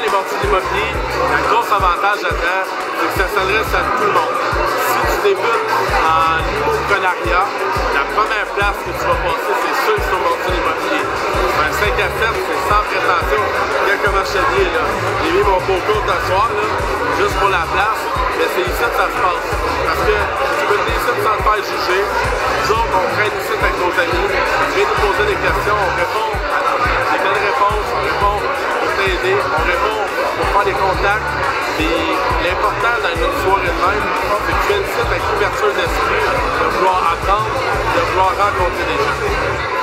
l'immobilier, le gros avantage là-dedans, c'est que ça s'adresse à tout le monde. Si tu débutes en immoprenariat, la première place que tu vas passer, c'est sûr sur le marché immobilier. Un 5 à 7, c'est sans prétention. Quelques marcheliers, là. J'ai mis mon beau là, juste pour la place. Mais c'est ici que ça se passe. L'ouverture d'esprit, de vouloir apprendre, de vouloir rencontrer des gens.